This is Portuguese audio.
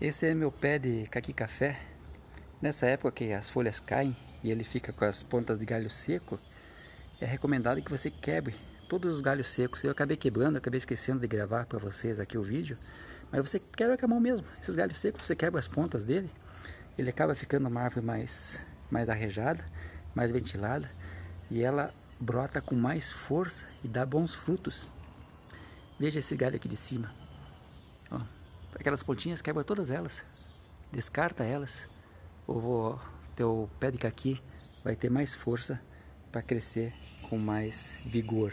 Esse é meu pé de caqui café. Nessa época que as folhas caem e ele fica com as pontas de galho seco, é recomendado que você quebre todos os galhos secos. Eu acabei quebrando, acabei esquecendo de gravar para vocês aqui o vídeo, mas você quebra com a mão mesmo. Esses galhos secos, você quebra as pontas dele, ele acaba ficando uma árvore mais, mais arrejada, mais ventilada e ela brota com mais força e dá bons frutos. Veja esse galho aqui de cima. Aquelas pontinhas, quebra todas elas. Descarta elas. O teu pé de caqui vai ter mais força para crescer com mais vigor.